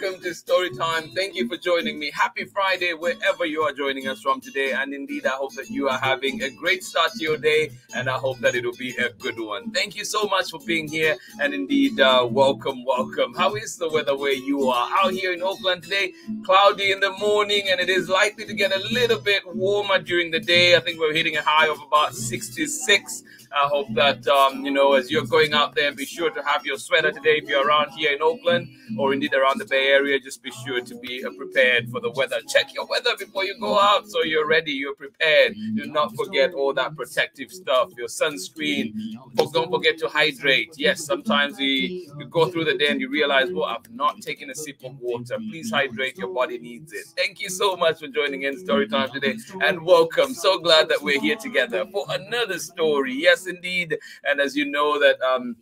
welcome to Story Time. Thank you for joining me. Happy Friday, wherever you are joining us from today. And indeed, I hope that you are having a great start to your day, and I hope that it'll be a good one. Thank you so much for being here, and indeed, uh, welcome, welcome. How is the weather where you are? Out here in Oakland today, cloudy in the morning, and it is likely to get a little bit warmer during the day. I think we're hitting a high of about 66. I hope that um, you know as you're going out there, be sure to have your sweater today if you're around here in Oakland or indeed around the Bay Area. Just be sure to be uh, prepared for the weather. Check your weather before you go out so you're ready, you're prepared. Do not forget all that protective stuff, your sunscreen. Don't forget to hydrate. Yes, sometimes we you go through the day and you realize, well, I've not taken a sip of water. Please hydrate. Your body needs it. Thank you so much for joining in Story Time today and welcome. So glad that we're here together for another story. Yes, indeed. And as you know that um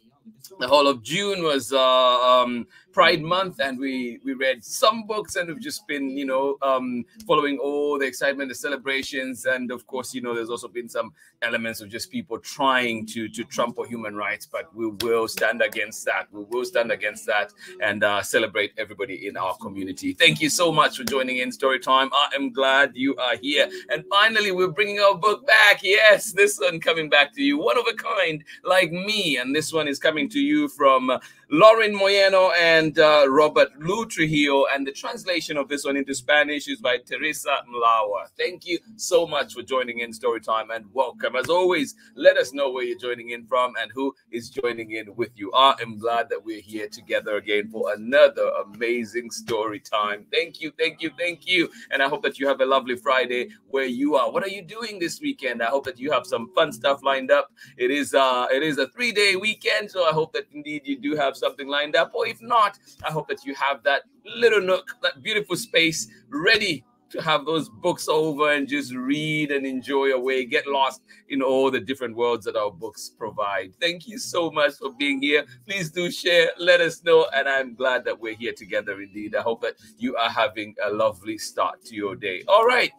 the whole of June was uh, um, Pride Month, and we we read some books, and we've just been you know um, following all the excitement, the celebrations, and of course you know there's also been some elements of just people trying to to trample human rights, but we will stand against that. We will stand against that and uh, celebrate everybody in our community. Thank you so much for joining in Story Time. I am glad you are here, and finally we're bringing our book back. Yes, this one coming back to you, one of a kind, like me, and this one is coming to you from. Uh, Laurin Mayeno and uh, Robert Liu-Trujillo. And the translation of this one into Spanish is by Teresa Mlawer. Thank you so much for joining in Storytime and welcome. As always, let us know where you're joining in from and who is joining in with you. I am glad that we're here together again for another amazing story time. Thank you, thank you, thank you. And I hope that you have a lovely Friday where you are. What are you doing this weekend? I hope that you have some fun stuff lined up. It is uh it is a three-day weekend, so I hope that indeed you do have something lined up. Or if not, I hope that you have that little nook, that beautiful space ready to have those books over and just read and enjoy away, get lost in all the different worlds that our books provide. Thank you so much for being here. Please do share, let us know, and I'm glad that we're here together indeed. I hope that you are having a lovely start to your day. All right.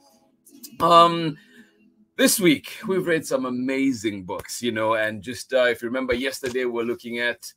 Um this week we've read some amazing books, you know, and just uh, if you remember yesterday we're looking at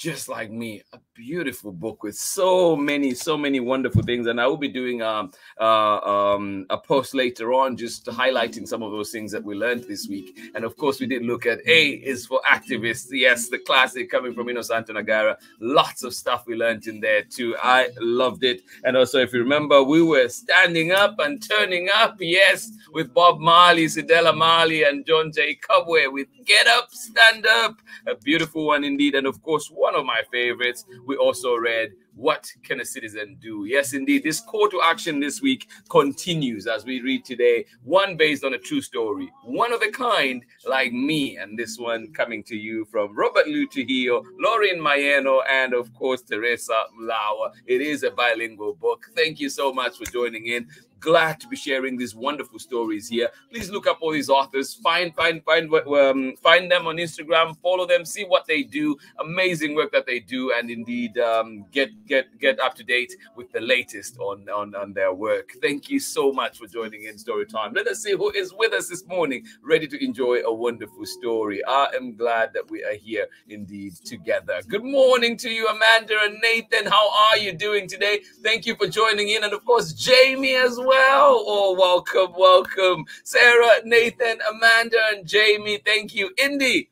just like me a beautiful book with so many so many wonderful things. And i will be doing um, uh, um, a post later on just highlighting some of those things that we learned this week. And of course we did look at a is for activists. Yes the classic coming from ino nagara. Lots of stuff we learned in there too. I loved it. And also if you remember we were standing up and turning up yes with bob marley Cedella Marley and John Jay Cabuay with get up stand up. A beautiful one indeed. And of course one of my favorites. We also read what can a citizen do? Yes indeed this call to action this week continues as we read today one based on a true story one of a kind like me and this one coming to you from Robert Liu-Trujillo Laurin Mayeno and of course Teresa Mlawer it is a bilingual book. Thank you so much for joining in glad to be sharing these wonderful stories here. Please look up all these authors, find, find, find, um, find them on Instagram, follow them, see what they do. Amazing work that they do, and indeed um, get get get up to date with the latest on, on on their work. Thank you so much for joining in Story Time. Let us see who is with us this morning, ready to enjoy a wonderful story. I am glad that we are here indeed together. Good morning to you, Amanda and Nathan. How are you doing today? Thank you for joining in, and of course, Jamie as well. Oh, welcome, welcome. Sarah, Nathan, Amanda, and Jamie. Thank you. Indy.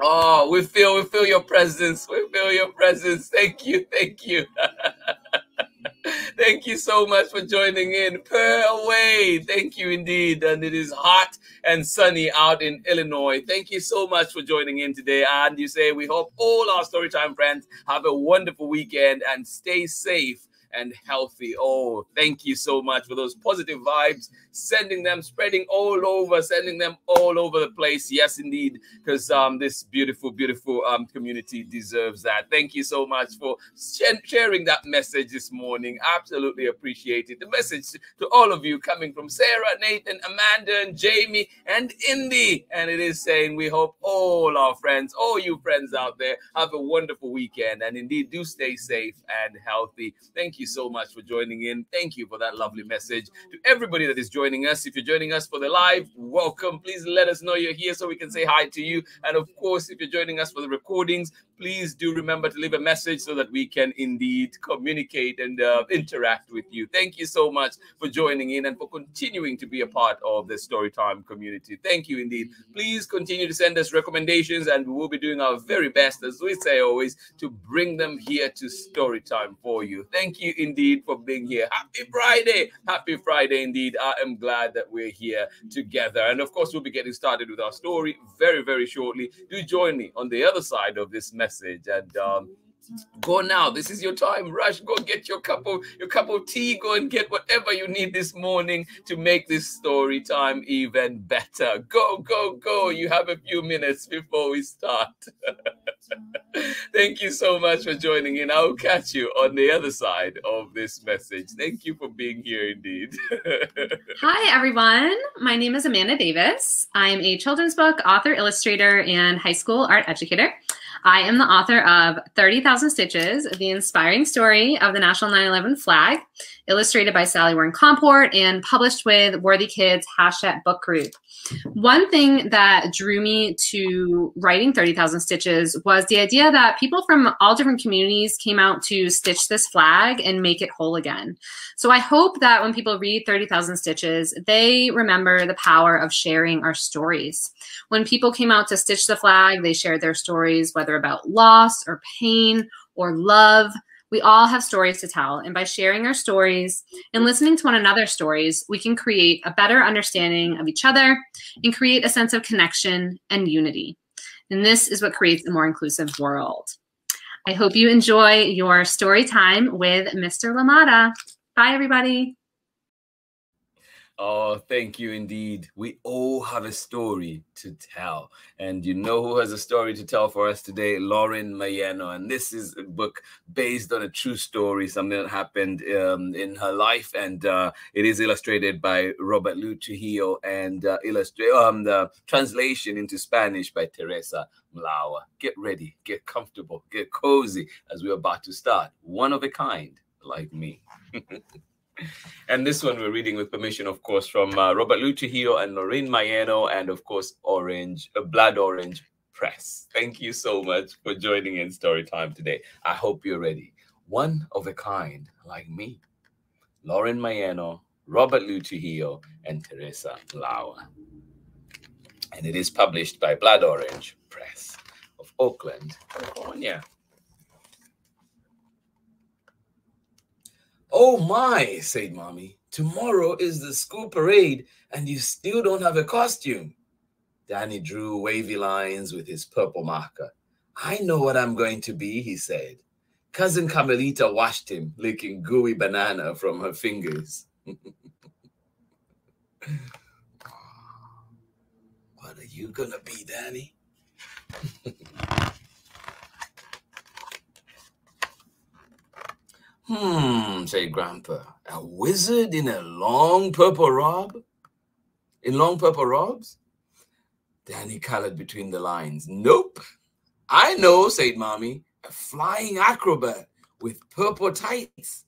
Oh, we feel we feel your presence. We feel your presence. Thank you. Thank you. Thank you so much for joining in. Per away. Thank you indeed. And it is hot and sunny out in Illinois. Thank you so much for joining in today. And you say we hope all our Storytime friends have a wonderful weekend and stay safe and healthy. Oh, thank you so much for those positive vibes, sending them, spreading all over, sending them all over the place. Yes, indeed, because um, this beautiful, beautiful um, community deserves that. Thank you so much for sharing that message this morning. Absolutely appreciate it. The message to all of you coming from Sarah, Nathan, Amanda, and Jamie, and Indy. And it is saying, we hope all our friends, all you friends out there, have a wonderful weekend. And indeed, do stay safe and healthy. Thank you so much for joining in. Thank you for that lovely message. To everybody that is joining us, if you're joining us for the live, welcome. Please let us know you're here so we can say hi to you. And of course, if you're joining us for the recordings, please do remember to leave a message so that we can indeed communicate and uh, interact with you. Thank you so much for joining in and for continuing to be a part of the Storytime community. Thank you indeed. Please continue to send us recommendations, and we will be doing our very best, as we say always, to bring them here to Storytime for you. Thank you indeed for being here. Happy Friday. Happy Friday indeed. I am glad that we're here together. And of course, we'll be getting started with our story very, very shortly. Do join me on the other side of this message message. And um, go now. This is your time. Rush. Go get your cup of your cup of tea. Go and get whatever you need this morning to make this story time even better. Go, go, go. You have a few minutes before we start. Thank you so much for joining in. I'll catch you on the other side of this message. Thank you for being here indeed. Hi, everyone. My name is Amanda Davis. I'm a children's book author, illustrator, and high school art educator. I am the author of 30,000 Stitches, the inspiring story of the National 9 11 flag, illustrated by Sally Wern Comport and published with Worthy Kids Hachette Book Group. One thing that drew me to writing 30,000 Stitches was the idea that people from all different communities came out to stitch this flag and make it whole again. So I hope that when people read 30,000 Stitches, they remember the power of sharing our stories. When people came out to stitch the flag, they shared their stories, whether about loss or pain or love. We all have stories to tell, and by sharing our stories and listening to one another's stories, we can create a better understanding of each other and create a sense of connection and unity. And this is what creates a more inclusive world. I hope you enjoy your story time with Mr. Limata. Bye, everybody. Oh, thank you indeed. We all have a story to tell. And you know who has a story to tell for us today? Laurin Mayeno. And this is a book based on a true story, something that happened um, in her life. And uh, it is illustrated by Robert Liu-Trujillo and uh, um, the translation into Spanish by Teresa Mlawer. Get ready, get comfortable, get cozy as we're about to start. One of a kind like me. and this one we're reading with permission, of course, from uh, Robert Liu and Laurin Mayeno, and of course, Orange, uh, Blood Orange Press. Thank you so much for joining in story time today. I hope you're ready. One of a kind, like me. Laurin Mayeno, Robert Liu and Teresa Mlawer. And it is published by Blood Orange Press of Oakland, California. Oh my, said Mommy. Tomorrow is the school parade and you still don't have a costume. Danny drew wavy lines with his purple marker. I know what I'm going to be, he said. Cousin Carmelita watched him, licking gooey banana from her fingers. what are you going to be, Danny? Hmm, said Grandpa. A wizard in a long purple robe? In long purple robes? Danny colored between the lines. Nope. I know, said Mommy. A flying acrobat with purple tights.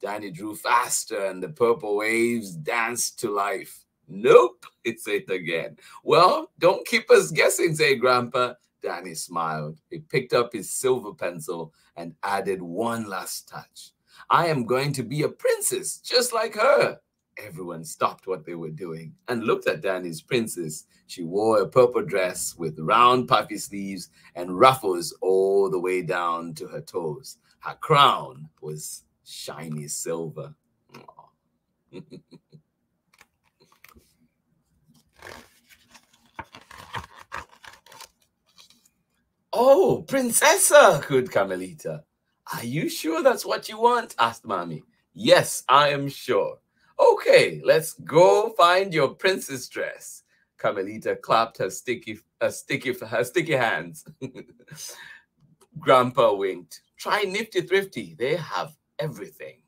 Danny drew faster and the purple waves danced to life. Nope, it said again. Well, don't keep us guessing, said Grandpa. Danny smiled. He picked up his silver pencil and added one last touch. I am going to be a princess just like her. Everyone stopped what they were doing and looked at Danny's princess. She wore a purple dress with round puffy sleeves and ruffles all the way down to her toes. Her crown was shiny silver. oh, Princessa, good Carmelita. Are you sure that's what you want? asked Mommy. Yes, I am sure. Okay, let's go find your princess dress. Carmelita clapped her sticky, her sticky, her sticky hands. Grandpa winked. Try Nifty Thrifty. They have everything.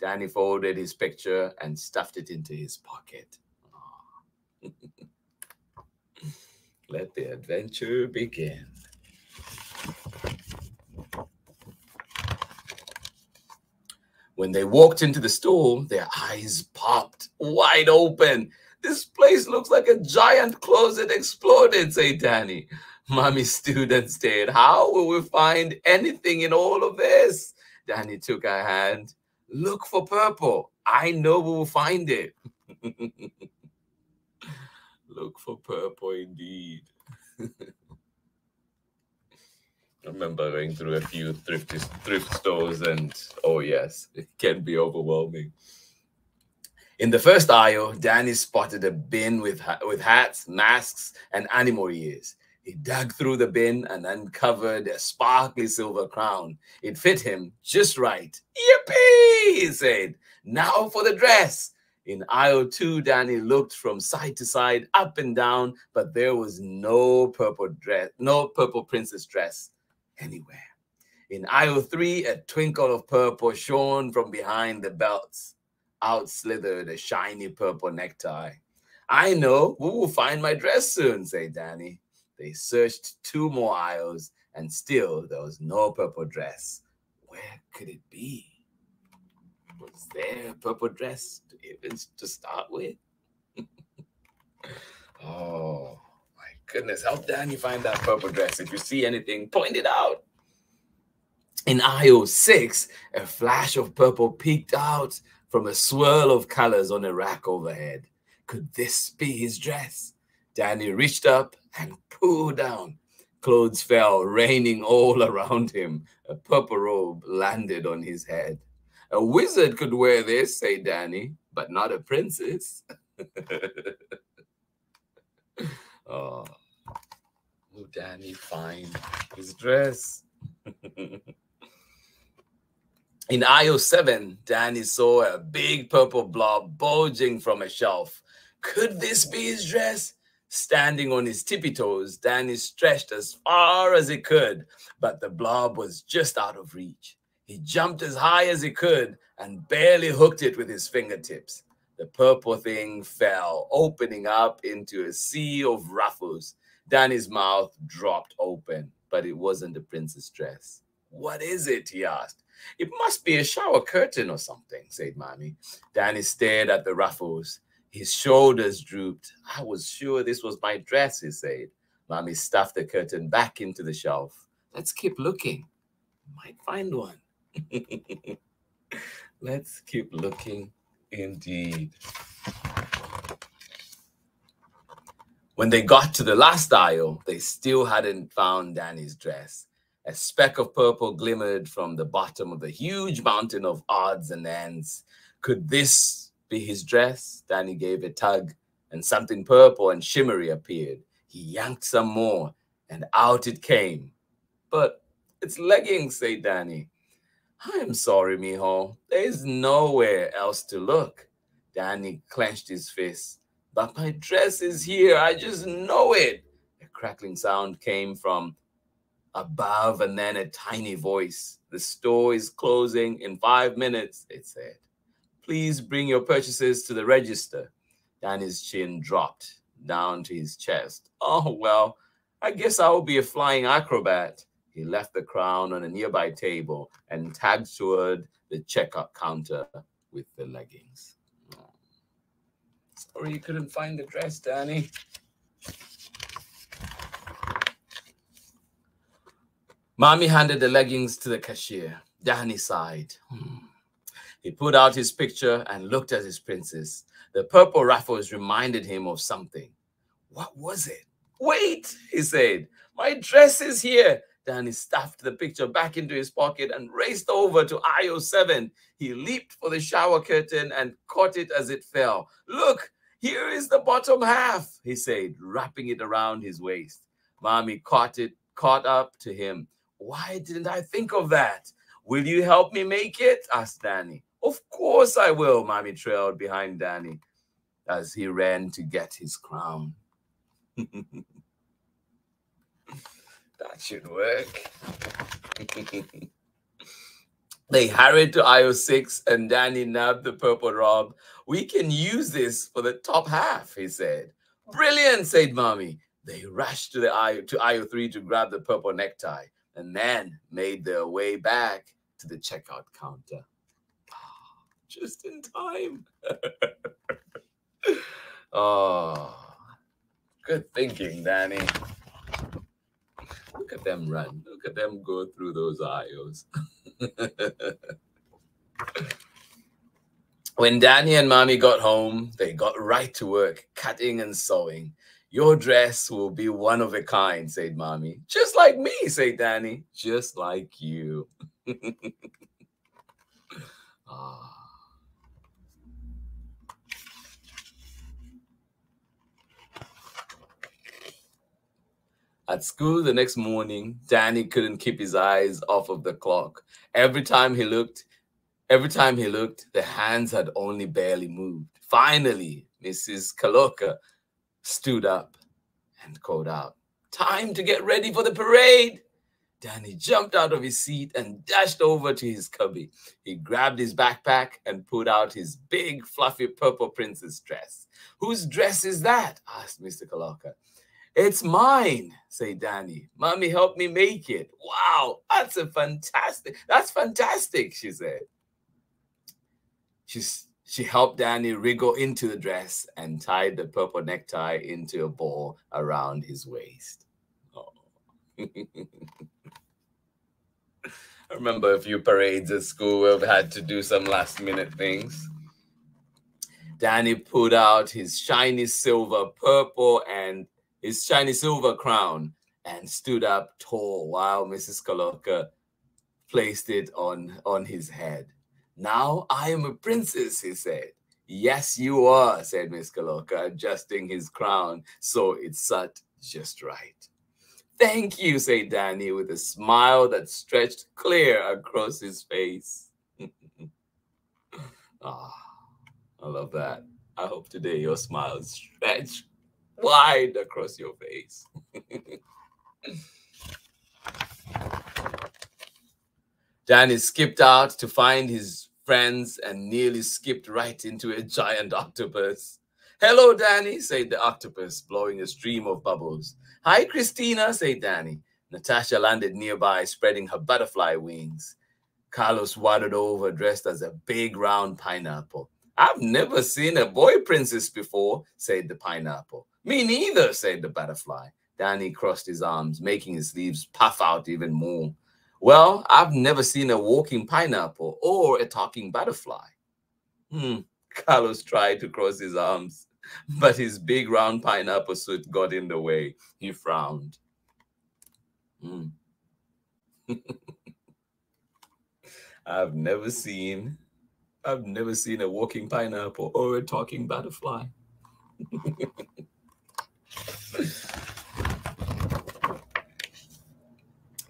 Danny folded his picture and stuffed it into his pocket. Let the adventure begin. When they walked into the store, their eyes popped wide open. This place looks like a giant closet exploded, said Danny. Mommy student stared. How will we find anything in all of this? Danny took her hand. Look for purple. I know we will find it. Look for purple indeed. I remember going through a few thrift thrift stores, and oh yes, it can be overwhelming. In the first aisle, Danny spotted a bin with with hats, masks, and animal ears. He dug through the bin and uncovered a sparkly silver crown. It fit him just right. Yippee! He said. Now for the dress. In aisle two, Danny looked from side to side, up and down, but there was no purple dress, no purple princess dress anywhere. In aisle three, a twinkle of purple shone from behind the belts. Out slithered a shiny purple necktie. I know, we will find my dress soon, said Danny. They searched two more aisles, and still there was no purple dress. Where could it be? Was there a purple dress to even to start with? oh, goodness, help Danny find that purple dress. If you see anything, point it out. In aisle six, a flash of purple peeked out from a swirl of colors on a rack overhead. Could this be his dress? Danny reached up and pulled down. Clothes fell, raining all around him. A purple robe landed on his head. A wizard could wear this, said Danny, but not a princess. oh. Will Danny find his dress? In aisle 7, Danny saw a big purple blob bulging from a shelf. Could this be his dress? Standing on his tippy toes, Danny stretched as far as he could, but the blob was just out of reach. He jumped as high as he could and barely hooked it with his fingertips. The purple thing fell, opening up into a sea of ruffles. Danny's mouth dropped open, but it wasn't the prince's dress. What is it? he asked. It must be a shower curtain or something, said Mommy. Danny stared at the ruffles. His shoulders drooped. I was sure this was my dress, he said. Mommy stuffed the curtain back into the shelf. Let's keep looking. Might find one. Let's keep looking indeed. When they got to the last aisle, they still hadn't found Danny's dress. A speck of purple glimmered from the bottom of the huge mountain of odds and ends. Could this be his dress? Danny gave a tug, and something purple and shimmery appeared. He yanked some more, and out it came. But it's leggings, said Danny. I am sorry, mijo. There is nowhere else to look. Danny clenched his fist. But my dress is here. I just know it. A crackling sound came from above, and then a tiny voice. The store is closing in five minutes, it said. Please bring your purchases to the register. Danny's chin dropped down to his chest. Oh, well, I guess I will be a flying acrobat. He left the crown on a nearby table and tagged toward the checkout counter with the leggings. Sorry you couldn't find the dress, Danny. Mommy handed the leggings to the cashier. Danny sighed. Hmm. He put out his picture and looked at his princess. The purple ruffles reminded him of something. What was it? Wait, he said. My dress is here. Danny stuffed the picture back into his pocket and raced over to aisle 7. He leaped for the shower curtain and caught it as it fell. Look, here is the bottom half, he said, wrapping it around his waist. Mommy caught it, caught up to him. Why didn't I think of that? Will you help me make it? asked Danny. Of course I will, Mommy trailed behind Danny as he ran to get his crown. that should work. they hurried to aisle 6 and Danny nabbed the purple robe. We can use this for the top half, he said. Brilliant, said Mommy. They rushed to the aisle to aisle 3 to grab the purple necktie and then made their way back to the checkout counter. Just in time. oh, good thinking, Danny. Look at them run. Look at them go through those aisles. when Danny and Mommy got home, they got right to work cutting and sewing. Your dress will be one of a kind, said Mommy. Just like me, said Danny. Just like you. ah. At school the next morning, Danny couldn't keep his eyes off of the clock. Every time he looked, every time he looked, the hands had only barely moved. Finally, Mrs. Kaloka stood up and called out, Time to get ready for the parade. Danny jumped out of his seat and dashed over to his cubby. He grabbed his backpack and pulled out his big, fluffy purple princess dress. Whose dress is that? asked Mr. Kaloka. It's mine, said Danny. Mommy helped me make it. Wow, that's a fantastic, that's fantastic, she said. She's she helped Danny wriggle into the dress and tied the purple necktie into a ball around his waist. Oh. I remember a few parades at school where we had to do some last minute things. Danny put out his shiny silver purple and his shiny silver crown and stood up tall while Mrs. Kaloka placed it on, on his head. Now I am a princess, he said. Yes, you are, said Miss Kaloka, adjusting his crown so it sat just right. Thank you, said Danny with a smile that stretched clear across his face. ah, I love that. I hope today your smile stretched wide across your face. Danny skipped out to find his friends and nearly skipped right into a giant octopus. Hello, Danny, said the octopus, blowing a stream of bubbles. Hi, Christina, said Danny. Natasha landed nearby, spreading her butterfly wings. Carlos waddled over, dressed as a big round pineapple. I've never seen a boy princess before, said the pineapple. Me neither, said the butterfly. Danny crossed his arms, making his sleeves puff out even more. Well, I've never seen a walking pineapple or a talking butterfly. Hmm. Carlos tried to cross his arms, but his big round pineapple suit got in the way. He frowned. Hmm. I've never seen I've never seen a walking pineapple or a talking butterfly.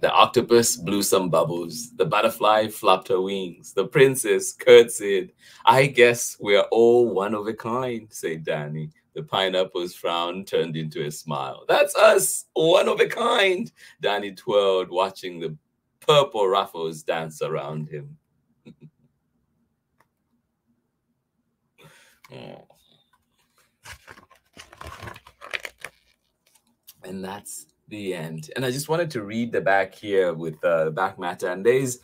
The octopus blew some bubbles. The butterfly flapped her wings. The princess curtsied. I guess we're all one of a kind, said Danny. The pineapple's frown turned into a smile. That's us, one of a kind. Danny twirled, watching the purple ruffles dance around him. And that's the end. And I just wanted to read the back here with uh, the back matter. And there's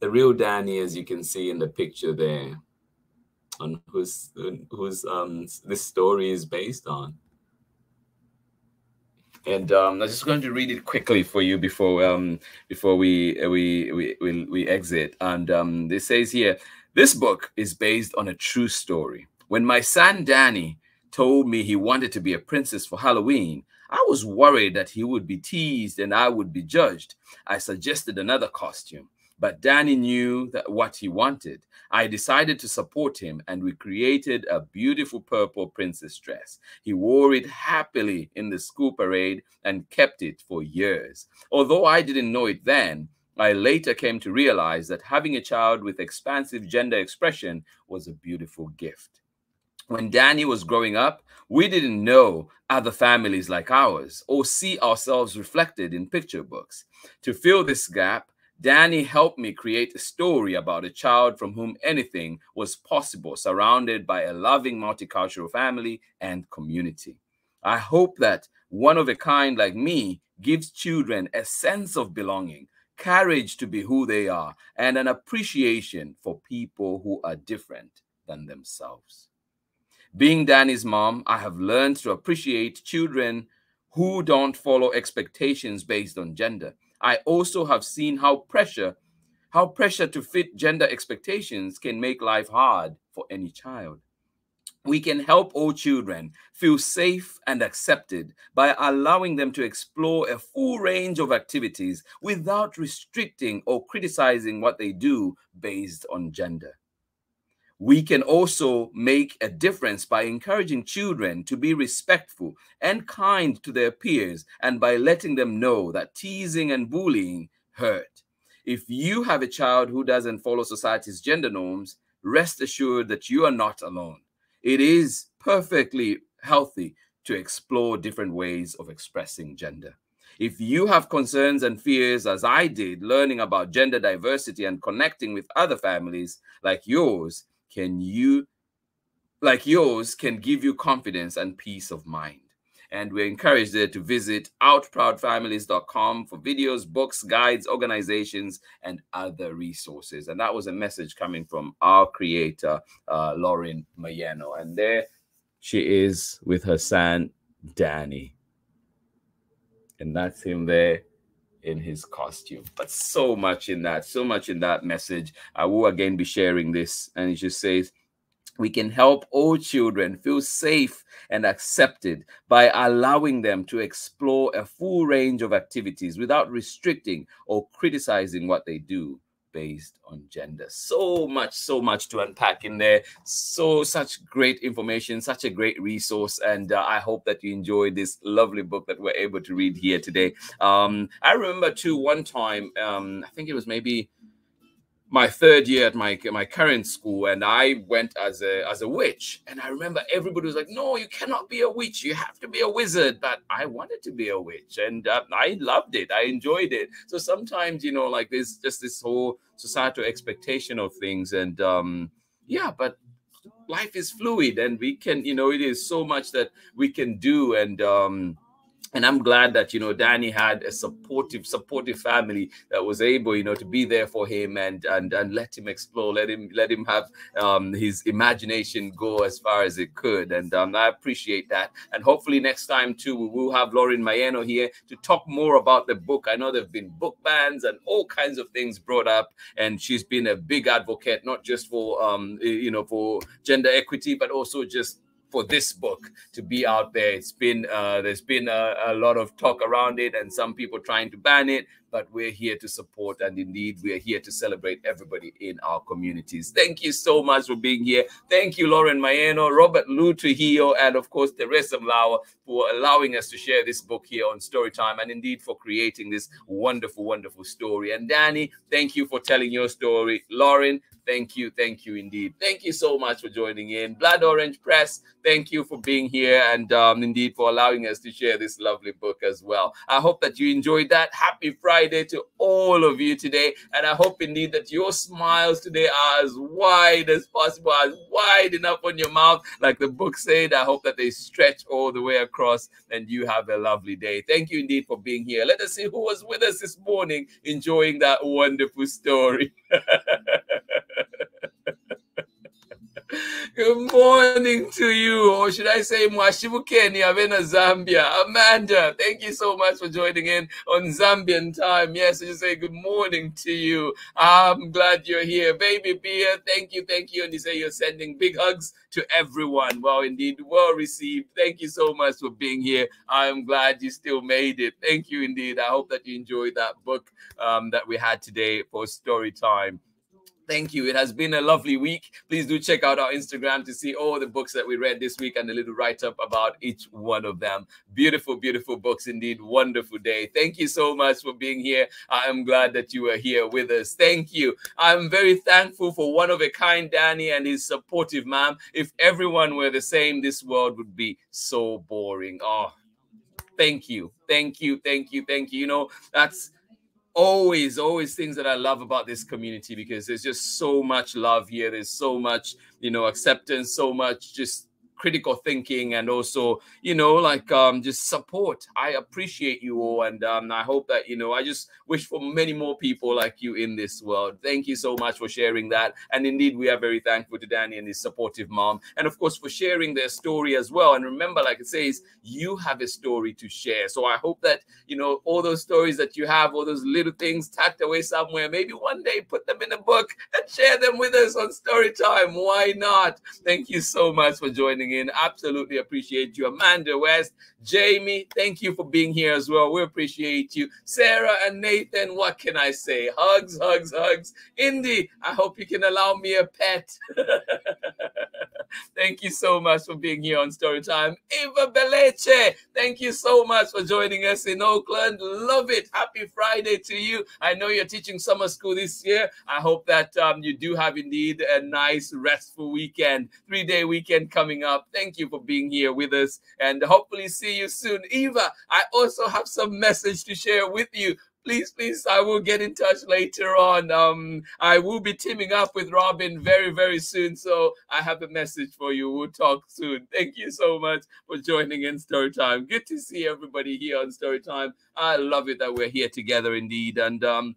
the real Danny, as you can see in the picture there, on whose whose um this story is based on. And um, I'm just going to read it quickly for you before um before we we we we, we exit. And um, this says here, this book is based on a true story. When my son Danny told me he wanted to be a princess for Halloween, I was worried that he would be teased and I would be judged. I suggested another costume, but Danny knew that what he wanted. I decided to support him and we created a beautiful purple princess dress. He wore it happily in the school parade and kept it for years. Although I didn't know it then, I later came to realize that having a child with expansive gender expression was a beautiful gift. When Danny was growing up, we didn't know other families like ours or see ourselves reflected in picture books. To fill this gap, Danny helped me create a story about a child from whom anything was possible, surrounded by a loving multicultural family and community. I hope that one of a kind like me gives children a sense of belonging, courage to be who they are, and an appreciation for people who are different than themselves. Being Danny's mom, I have learned to appreciate children who don't follow expectations based on gender. I also have seen how pressure, how pressure to fit gender expectations can make life hard for any child. We can help all children feel safe and accepted by allowing them to explore a full range of activities without restricting or criticizing what they do based on gender we can also make a difference by encouraging children to be respectful and kind to their peers and by letting them know that teasing and bullying hurt. If you have a child who doesn't follow society's gender norms, rest assured that you are not alone. It is perfectly healthy to explore different ways of expressing gender. If you have concerns and fears, as I did, learning about gender diversity and connecting with other families like yours, can you like yours can give you confidence and peace of mind. And we're encouraged there to visit outproudfamilies.com for videos books guides organizations and other resources. And that was a message coming from our creator uh, Laurin Mayeno and there she is with her son danny. And that's him there in his costume. But so much in that, so much in that message. I will again be sharing this, and it just says, we can help all children feel safe and accepted by allowing them to explore a full range of activities without restricting or criticizing what they do based on gender. So much, so much to unpack in there. So, such great information, such a great resource. And uh, I hope that you enjoyed this lovely book that we're able to read here today. Um, I remember too, one time, um, I think it was maybe my third year at my my current school, and I went as a as a witch. And I remember everybody was like, "No, you cannot be a witch. You have to be a wizard." But I wanted to be a witch, and uh, I loved it. I enjoyed it. So sometimes, you know, like there's just this whole societal expectation of things, and um, yeah, but life is fluid, and we can, you know, it is so much that we can do, and um, and I'm glad that you know Danny had a supportive, supportive family that was able, you know, to be there for him and and and let him explore, let him let him have um, his imagination go as far as it could, and um, I appreciate that. And hopefully next time too, we will have Laurin Mayeno here to talk more about the book. I know there've been book bans and all kinds of things brought up, and she's been a big advocate, not just for um, you know for gender equity, but also just for this book to be out there. It's been uh, there's been a, a, lot of talk around it, and some people trying to ban it. But we're here to support, and indeed, we're here to celebrate everybody in our communities. Thank you so much for being here. Thank you, Laurin Mayeno, Robert Liu-Trujillo, and of course, Teresa Mlawer for allowing us to share this book here on Storytime, and indeed for creating this wonderful, wonderful story. And Danny, thank you for telling your story. Laurin, Thank you. Thank you indeed. Thank you so much for joining in. Blood Orange Press, thank you for being here and um, indeed for allowing us to share this lovely book as well. I hope that you enjoyed that. Happy Friday Friday to all of you today. And I hope indeed that your smiles today are as wide as possible, as wide enough on your mouth, like the book said. I hope that they stretch all the way across and you have a lovely day. Thank you indeed for being here. Let us see who was with us this morning enjoying that wonderful story. Good morning to you, or should I say Mwashibu Kenya, Vena Zambia. Amanda, thank you so much for joining in on Zambian time. Yes, I just say good morning to you. I'm glad you're here. Baby Beer, thank you, thank you. And you say you're sending big hugs to everyone. Well, indeed, well received. Thank you so much for being here. I'm glad you still made it. Thank you indeed. I hope that you enjoyed that book um, that we had today for story time. Thank you. It has been a lovely week. Please do check out our Instagram to see all the books that we read this week and a little write up about each one of them. Beautiful, beautiful books indeed. Wonderful day. Thank you so much for being here. I am glad that you are here with us. Thank you. I'm very thankful for one of a kind Danny and his supportive mom. If everyone were the same, this world would be so boring. Oh, thank you. Thank you. Thank you. Thank you. You know, that's always always things that i love about this community because there's just so much love here. There's so much you know acceptance so much just critical thinking and also you know like um just support. I appreciate you all and um i hope that you know i just wish for many more people like you in this world. Thank you so much for sharing that. And indeed we are very thankful to danny and his supportive mom. And of course for sharing their story as well. And remember like it says you have a story to share. So i hope that you know all those stories that you have all those little things tucked away somewhere maybe one day put them in a book and share them with us on story time why not? Thank you so much for joining in. Absolutely appreciate you. Amanda West, Jamie, thank you for being here as well. We appreciate you. Sarah and Nathan, what can I say? Hugs, hugs, hugs. Indy, I hope you can allow me a pet. thank you so much for being here on Storytime. Eva Beleche, thank you so much for joining us in Oakland. Love it. Happy Friday to you. I know you're teaching summer school this year. I hope that um, you do have indeed a nice, restful weekend, three day weekend coming up. Thank you for being here with us and hopefully see you soon. Eva, I also have some message to share with you please, please, I will get in touch later on. Um, I will be teaming up with Robin very, very soon. So I have a message for you. We'll talk soon. Thank you so much for joining in Storytime. Good to see everybody here on Storytime. I love it that we're here together indeed. And um,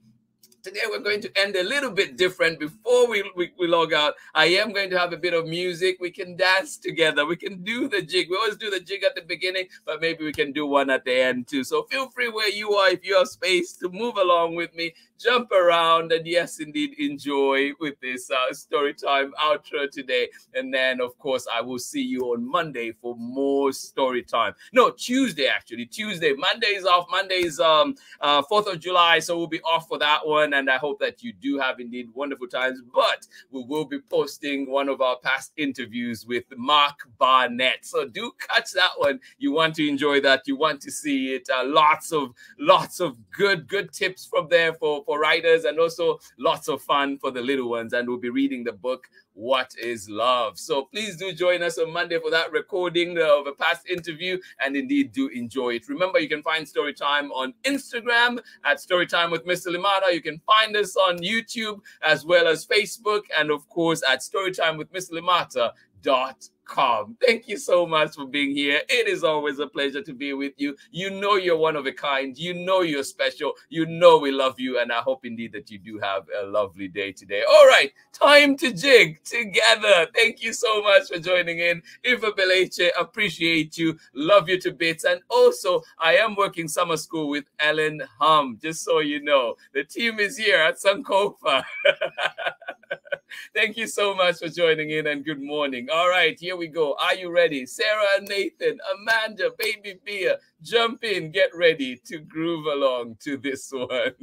today we're going to end a little bit different. Before we, we, we, log out i am going to have a bit of music. We can dance together. We can do the jig. We always do the jig at the beginning but maybe we can do one at the end too. So feel free where you are if you have space to move along with me jump around and yes indeed enjoy with this uh, story time outro today. And then of course i will see you on monday for more story time. No tuesday actually tuesday. Monday is off. Monday is um uh 4th of july so we'll be off for that one. And i hope that you do have indeed wonderful times. But we will be posting one of our past interviews with Mac Barnett. So do catch that one. You want to enjoy that. You want to see it. Uh, lots of lots of good good tips from there for for writers and also lots of fun for the little ones. And we'll be reading the book, What is Love? So please do join us on Monday for that recording of a past interview and indeed do enjoy it. Remember, you can find Storytime on Instagram at Storytime with Mr. Limata. You can find us on YouTube as well as Facebook and, of course, at Storytime with Mr. Limata dot com. Thank you so much for being here. It is always a pleasure to be with you. You know you're one of a kind. You know you're special. You know we love you. And I hope indeed that you do have a lovely day today. All right, time to jig together. Thank you so much for joining in. Iva Beleche, appreciate you. Love you to bits. And also, I am working summer school with Ellen Hum, just so you know. The team is here at Sankofa. Thank you so much for joining in and good morning. All right, here we go. Are you ready? Sarah and Nathan, Amanda, Baby Bia, jump in, get ready to groove along to this one.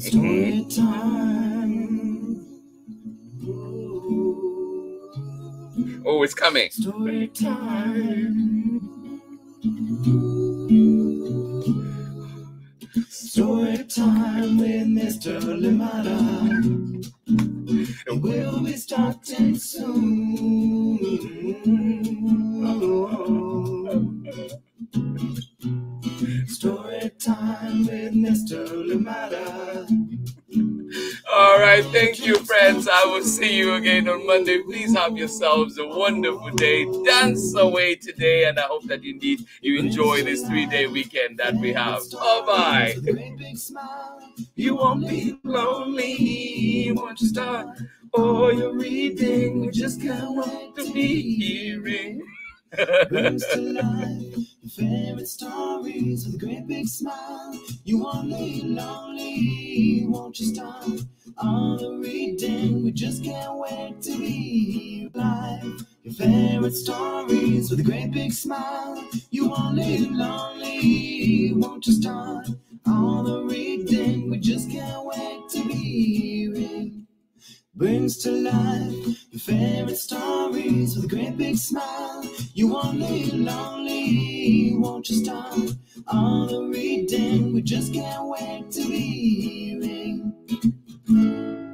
Story time. Oh, it's coming. Story time. Story time with Mr. Limata. And we'll be starting soon. Story time with Mr. Limata. All right, thank you, friends. I will see you again on Monday. Please have yourselves a wonderful day. Dance away today, and I hope that indeed you enjoy this three day weekend that we have. Oh, bye bye. You won't be lonely once you start all your reading. We just can't wait to be hearing. Brings to life your favorite stories with a great big smile. You won't be lonely, won't you start all the reading? We just can't wait to be live. Your favorite stories with a great big smile. You won't be lonely, won't you start all the reading? We just can't wait to be hearing brings to life your favorite stories with a great big smile. You won't leave lonely, won't you stop all the reading? We just can't wait to be hearing.